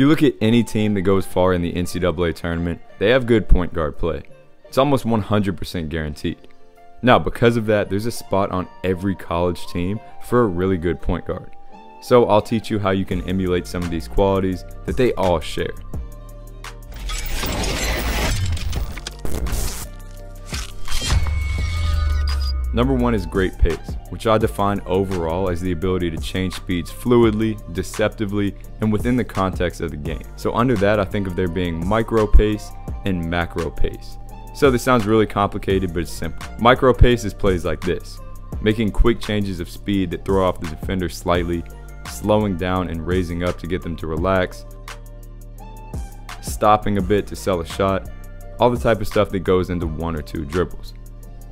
you look at any team that goes far in the NCAA tournament, they have good point guard play. It's almost 100% guaranteed. Now, because of that, there's a spot on every college team for a really good point guard. So I'll teach you how you can emulate some of these qualities that they all share. Number one is great pace, which I define overall as the ability to change speeds fluidly, deceptively, and within the context of the game. So under that, I think of there being micro pace and macro pace. So this sounds really complicated, but it's simple. Micro pace is plays like this, making quick changes of speed that throw off the defender slightly, slowing down and raising up to get them to relax, stopping a bit to sell a shot, all the type of stuff that goes into one or two dribbles.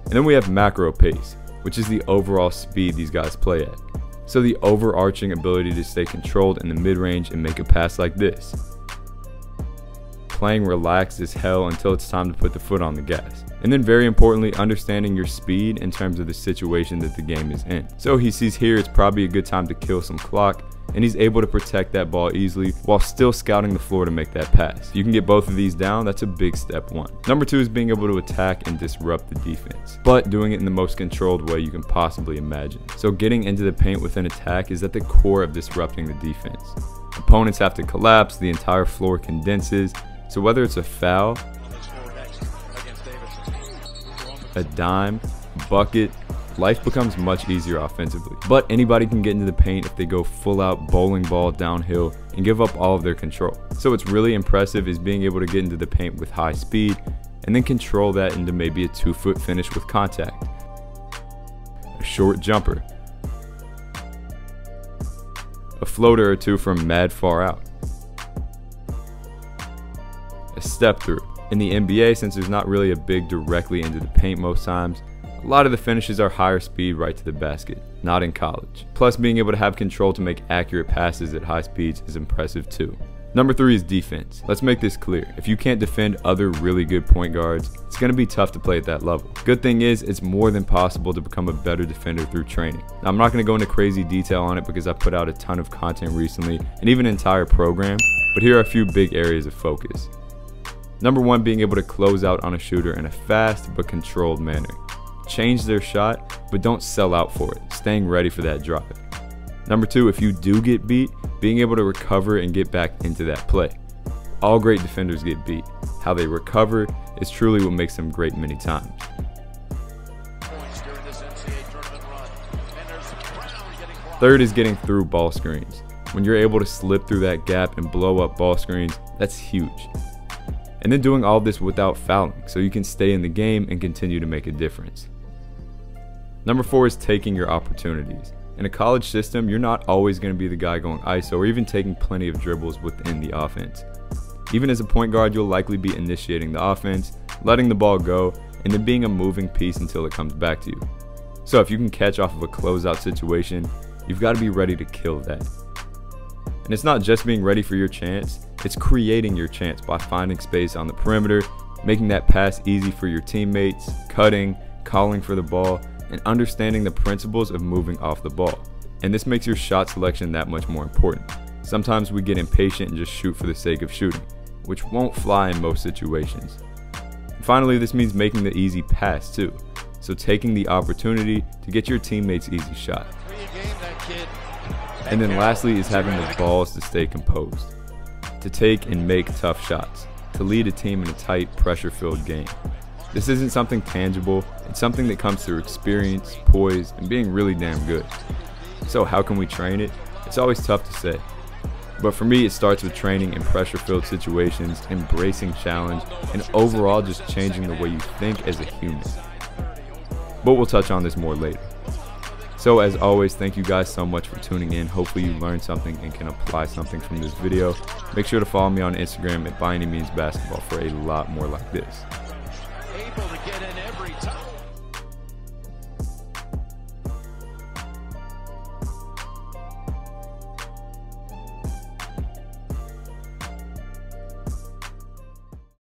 And then we have macro pace, which is the overall speed these guys play at. So the overarching ability to stay controlled in the mid-range and make a pass like this. Playing relaxed as hell until it's time to put the foot on the gas. And then very importantly, understanding your speed in terms of the situation that the game is in. So he sees here it's probably a good time to kill some clock and he's able to protect that ball easily while still scouting the floor to make that pass. If you can get both of these down, that's a big step one. Number two is being able to attack and disrupt the defense, but doing it in the most controlled way you can possibly imagine. So getting into the paint with an attack is at the core of disrupting the defense. Opponents have to collapse, the entire floor condenses, so whether it's a foul, a dime, bucket, life becomes much easier offensively. But anybody can get into the paint if they go full out bowling ball downhill and give up all of their control. So what's really impressive is being able to get into the paint with high speed and then control that into maybe a two foot finish with contact. A short jumper. A floater or two from mad far out. A step through. In the NBA, since there's not really a big directly into the paint most times, a lot of the finishes are higher speed right to the basket, not in college. Plus being able to have control to make accurate passes at high speeds is impressive too. Number three is defense. Let's make this clear. If you can't defend other really good point guards, it's going to be tough to play at that level. Good thing is, it's more than possible to become a better defender through training. Now, I'm not going to go into crazy detail on it because I put out a ton of content recently and even an entire program, but here are a few big areas of focus. Number one, being able to close out on a shooter in a fast but controlled manner change their shot, but don't sell out for it, staying ready for that drive. Number two, if you do get beat, being able to recover and get back into that play. All great defenders get beat. How they recover is truly what makes them great many times. Third is getting through ball screens. When you're able to slip through that gap and blow up ball screens, that's huge. And then doing all this without fouling, so you can stay in the game and continue to make a difference. Number four is taking your opportunities. In a college system, you're not always going to be the guy going ISO or even taking plenty of dribbles within the offense. Even as a point guard, you'll likely be initiating the offense, letting the ball go, and then being a moving piece until it comes back to you. So if you can catch off of a closeout situation, you've got to be ready to kill that. And it's not just being ready for your chance, it's creating your chance by finding space on the perimeter, making that pass easy for your teammates, cutting, calling for the ball, and understanding the principles of moving off the ball. And this makes your shot selection that much more important. Sometimes we get impatient and just shoot for the sake of shooting, which won't fly in most situations. And finally, this means making the easy pass too. So taking the opportunity to get your teammates easy shot. And then lastly is having the balls to stay composed, to take and make tough shots, to lead a team in a tight, pressure-filled game. This isn't something tangible, it's something that comes through experience, poise, and being really damn good. So how can we train it? It's always tough to say. But for me, it starts with training in pressure-filled situations, embracing challenge, and overall just changing the way you think as a human. But we'll touch on this more later. So as always, thank you guys so much for tuning in. Hopefully you learned something and can apply something from this video. Make sure to follow me on Instagram at By Any Means Basketball for a lot more like this